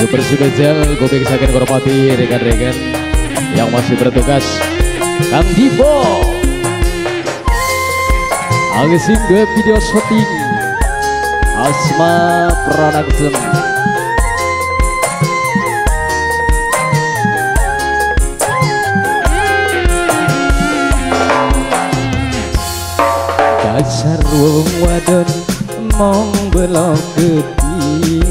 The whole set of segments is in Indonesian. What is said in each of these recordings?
Super spesial Kubik Sakin hormati rekan-rekan yang masih bertugas. Kang Divo. Agising dua video shooting. Asma Production Dasar wong wadon mong belok kepinginan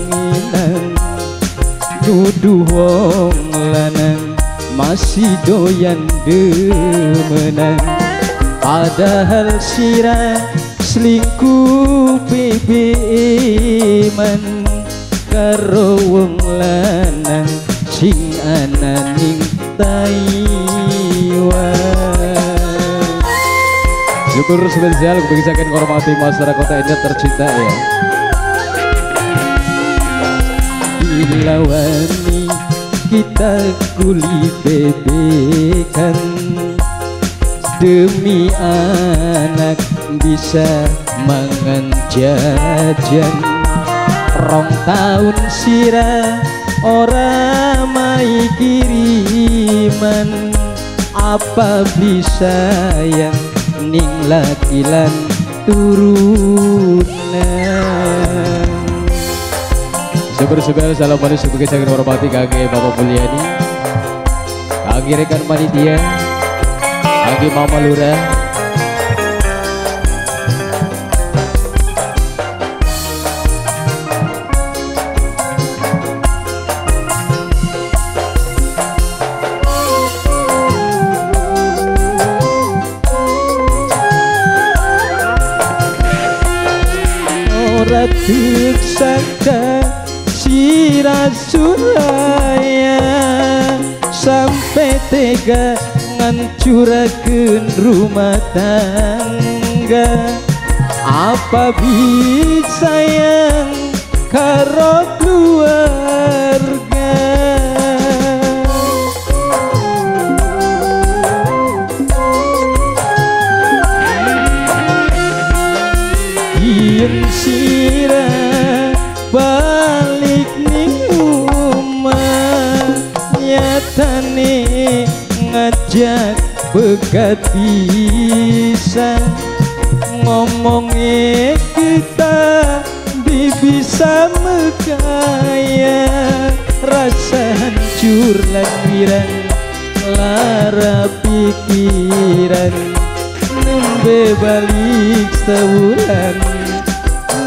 Nuduh wong lanang masih doyan demenan Padahal sirah selingkuh bebeman Karo wong lanang sing ananing Taiwan. Syukur spesial kebijakan menghormati masyarakat ini tercinta ya kita kuli bebekan. Demi anak bisa mangan jajan. Rong tahun sirah ora mai kiriman. Apa bisa yang ning lakilan turunan Seber-seber salam manis sebagai sangat hormati kage Bapak Mulyani Kage rekan panitia. Kage Mama Lurah ora sira suraya sampai tega ngancurakeun rumah tangga. Apa bisa yang karo keluarga? Yen sira ngajak begat bisa ngomongnya kita bisa megaya rasa hancur lan wirang lara pikiran. Nembe balik sebulan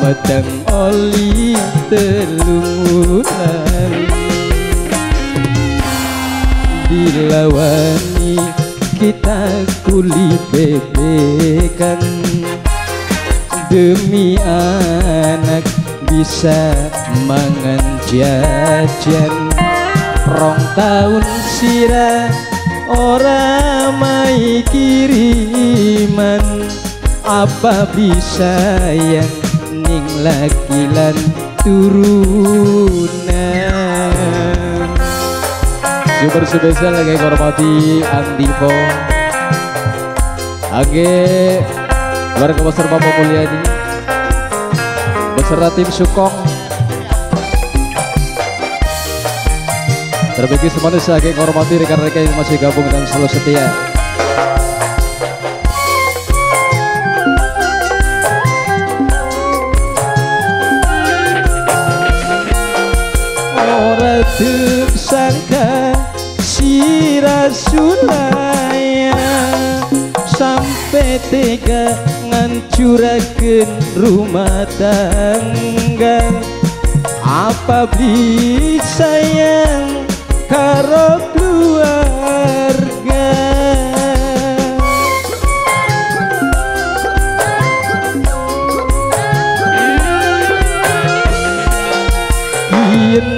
Matang oli telungulan. Dilawani kita kuli bebekan. Demi anak bisa mangan jajan. Rong tahun sirah ora mai kiriman. Apa bisa yang ning lakilan turunan super spesial lagi hormati Andivo Age keluarga besar Bapak Mulyadi beserta tim Sukong. Terbagi semuanya saya menghormati rekan-rekan yang masih gabung dan selalu setia. Ora sangka sira sulaya sampai tega ngancurakeun rumah tangga. Apa bisa yang karo keluarga? Yen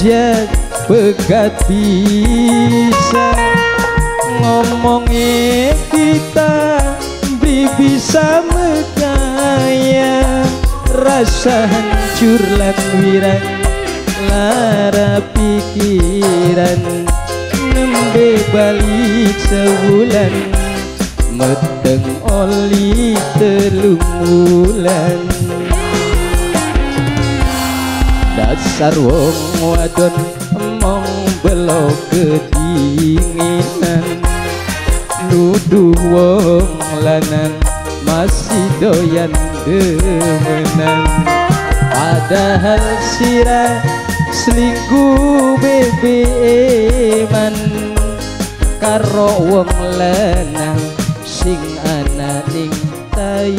ngajak pegat bisa ngomongnya kita bisa megaya rasa hancur lan wirang lara pikiran. Nembe balik sebulan meteng oli telung bulan dasar wong wadon emong belok kedinginan. Nuduh wong lanang masih doyan demenan. Padahal sirah selingkuh bebeman. Karo wong lanang sing ana ning tai